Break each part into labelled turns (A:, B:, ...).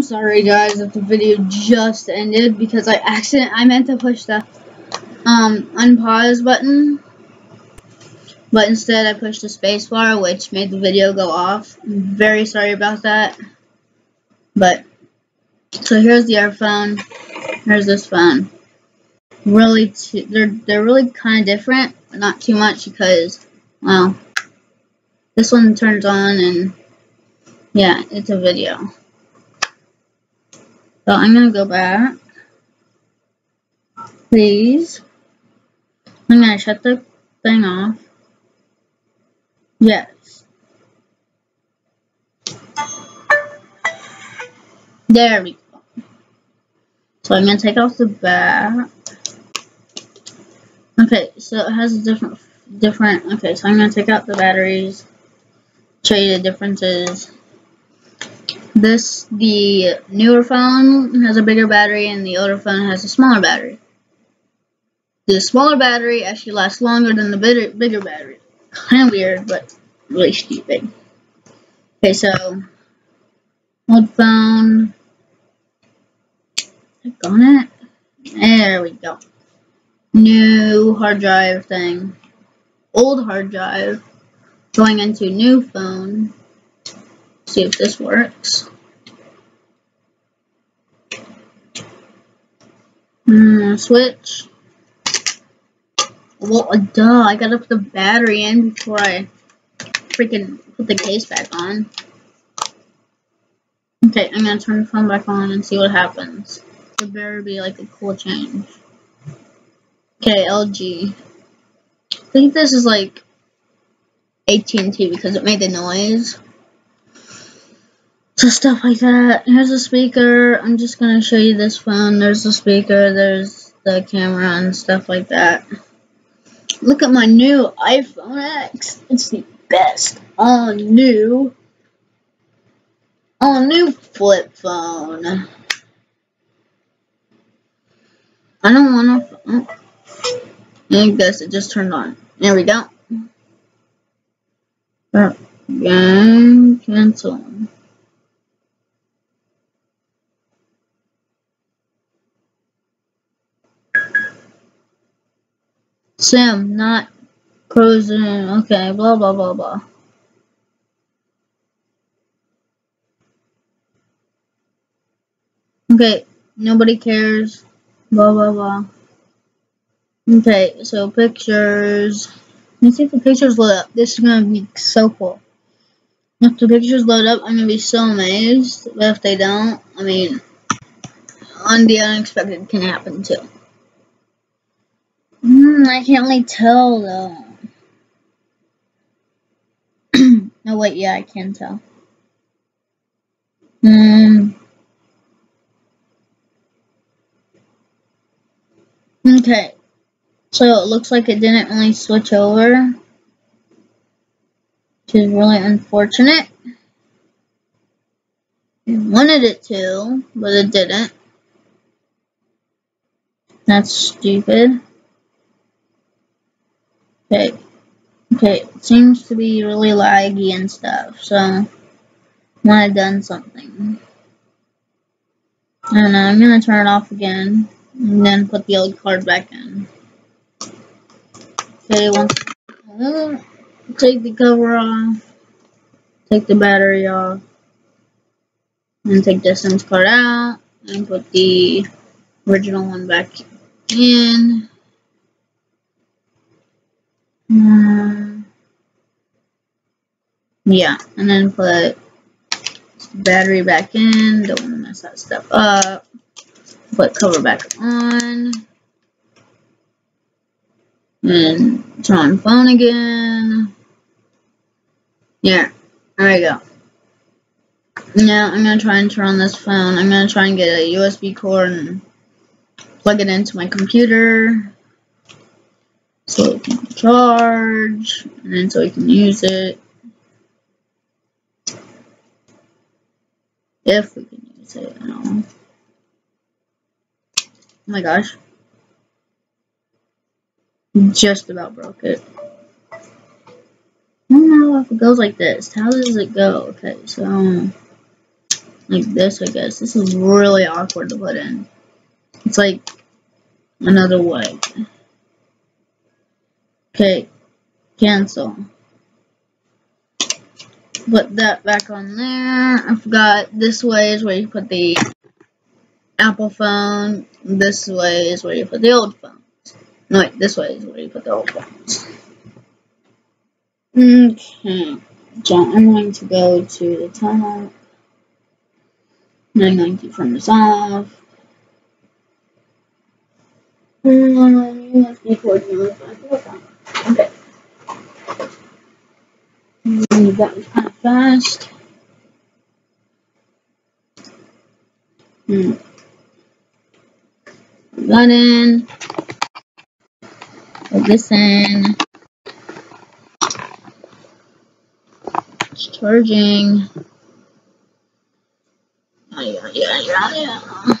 A: I'm sorry guys if the video just ended because I accident I meant to push the um unpause button but instead I pushed the spacebar which made the video go off. I'm very sorry about that. But so here's the other phone. Here's this phone. Really they're they're really kind of different, but not too much because well this one turns on and yeah, it's a video. So I'm gonna go back. Please. I'm gonna shut the thing off. Yes. There we go. So I'm gonna take off the back. Okay, so it has a different different okay, so I'm gonna take out the batteries, show you the differences. This, the newer phone has a bigger battery and the older phone has a smaller battery. The smaller battery actually lasts longer than the bigger, bigger battery. Kind of weird, but really stupid. Okay, so, old phone, click on it. There we go. New hard drive thing. Old hard drive going into new phone see if this works. Mm, switch. Well, uh, duh, I gotta put the battery in before I freaking put the case back on. Okay, I'm gonna turn the phone back on and see what happens. It better be like a cool change. Okay, LG. I think this is like AT&T because it made the noise. So stuff like that. Here's a speaker. I'm just gonna show you this phone. There's the speaker. There's the camera and stuff like that. Look at my new iPhone X. It's the best. All new. All new flip phone. I don't. Oh. I guess it just turned on. There we go. Game cancel. Sam, not cruising. Okay, blah, blah, blah, blah. Okay, nobody cares. Blah, blah, blah. Okay, so pictures. Let me see if the pictures load up. This is gonna be so cool. If the pictures load up, I'm gonna be so amazed. But if they don't, I mean, on the unexpected can happen too. Hmm, I can't really tell though. no, wait, yeah, I can tell. Hmm. Okay. So it looks like it didn't really switch over. Which is really unfortunate. I wanted it to, but it didn't. That's stupid. Okay. Okay, it seems to be really laggy and stuff, so I might have done something. Know, I'm gonna turn it off again, and then put the old card back in. Okay, once take the cover off, take the battery off, and take the SIM card out, and put the original one back in. Mm, yeah, and then put battery back in. Don't want to mess that stuff up. Put cover back on. And turn on phone again. Yeah, there we go. Now I'm gonna try and turn on this phone. I'm gonna try and get a USB cord and plug it into my computer so it can charge, and then so we can use it. If we can use it, I don't know. Oh my gosh. Just about broke it. I don't know if it goes like this. How does it go? Okay, so like this, I guess. This is really awkward to put in. It's like another way. Okay, cancel. Put that back on there. I forgot this way is where you put the Apple phone. This way is where you put the old phones. No, wait, this way is where you put the old phones. Okay, so I'm going to go to the top. I'm going to turn this off. Mm, okay. And that was kind of fast. Hmm. That in. Put this in. It's charging. Yeah, yeah, yeah, yeah.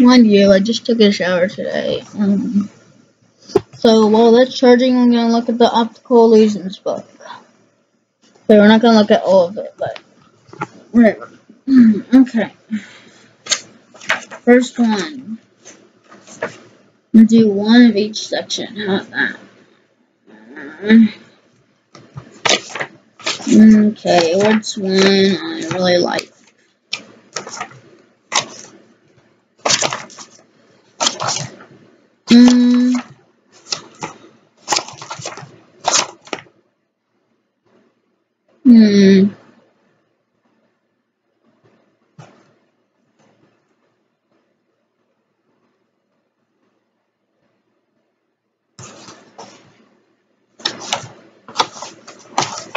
A: Mind you, I just took a shower today. Um, so while that's charging, I'm to look at the Optical Illusions book. So we're not to look at all of it, but whatever. Okay. First one. We'll do one of each section. How about that? Okay, what's one I really like? Mm. Hmm.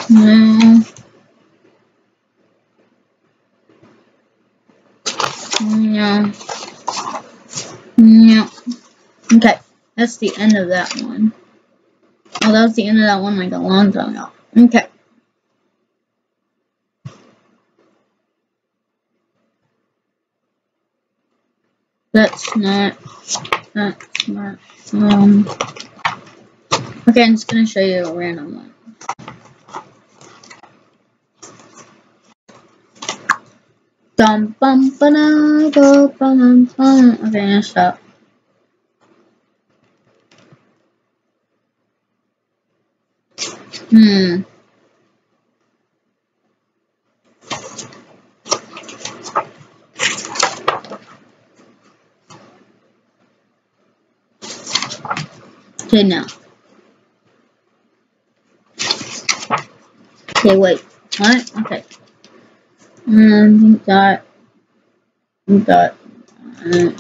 A: No. No. No. Okay, that's the end of that one. Oh, that was the end of that one like a long time ago. Okay. That's not, that's not, um, okay, I'm just gonna show you a random one. Dum bum ba da ba bum bum. Okay, now stop. Hmm. Okay, now. Okay, wait. What? Okay. And dot. Dot. Uh,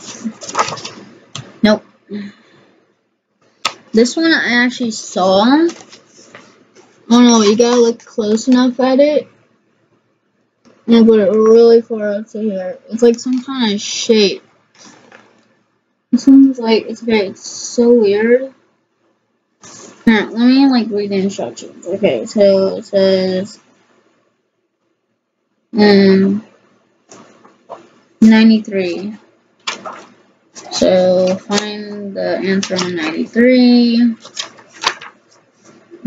A: nope. This one I actually saw Oh no, you gotta look close enough at it. And put it really far up to here. It's like some kind of shape. This one's like, it's okay, it's so weird. Here, let me like read the instructions. Okay, so it says, um, 93. So find the answer on 93.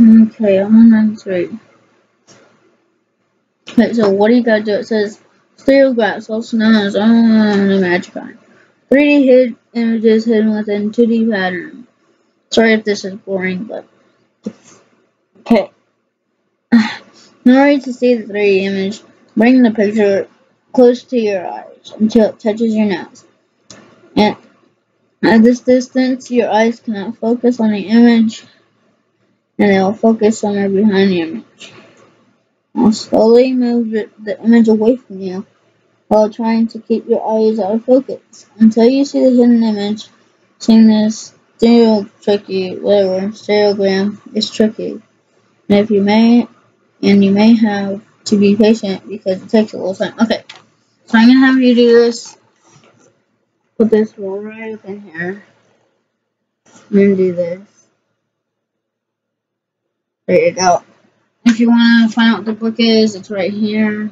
A: Okay, I'm on three. Okay, so what do you gotta do? It says stereographs, also known as Magicon. 3D hid images hidden within 2D pattern. Sorry if this is boring, but okay. In order to see the 3D image, bring the picture close to your eyes until it touches your nose. And at this distance, your eyes cannot focus on the image and it will focus somewhere behind the image. Now slowly move the image away from you while trying to keep your eyes out of focus until you see the hidden image. Seeing this stereo tricky, whatever, stereogram is tricky. And if you may, and you may have to be patient because it takes a little time. Okay, so I'm gonna have you do this. Put this right up in here. I'm gonna do this. There you go. If you want to find out what the book is, it's right here.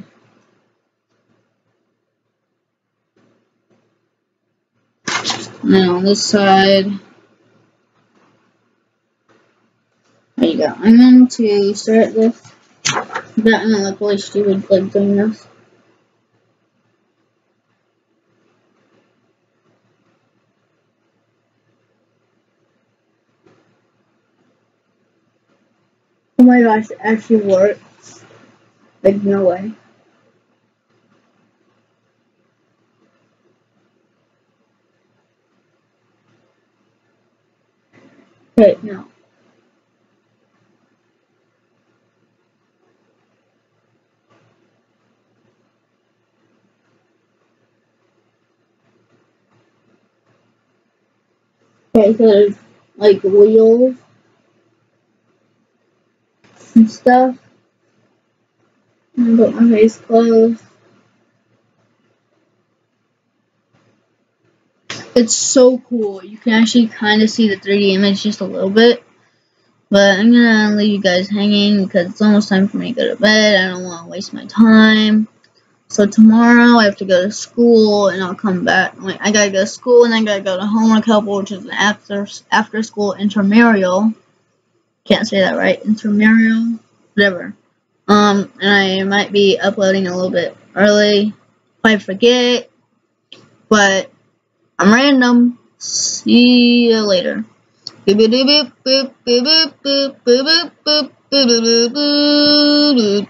A: And then on this side, there you go. I'm going to start this, That and look really stupid like doing this. Oh my gosh, it actually works. Like no way. Wait, no. Okay, so there's like wheels and stuff. And put my face closed. It's so cool. You can actually kind of see the 3D image just a little bit. But I'm gonna leave you guys hanging because it's almost time for me to go to bed. I don't want to waste my time. So tomorrow I have to go to school and I'll come back. Wait, I gotta go to school and I gotta go to homework helper, which is an after after school intramural. Can't say that right. Intramural, whatever. Um, and I might be uploading a little bit early I forget. But I'm random. See you later. Boop boop boop boop boop boop boop boop boop boop boop boop